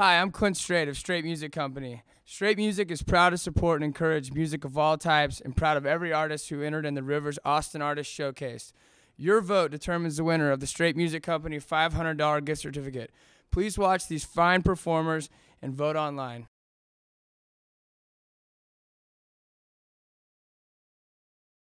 Hi, I'm Clint Strait of Strait Music Company. Strait Music is proud to support and encourage music of all types and proud of every artist who entered in the Rivers Austin Artist Showcase. Your vote determines the winner of the Strait Music Company $500 gift certificate. Please watch these fine performers and vote online.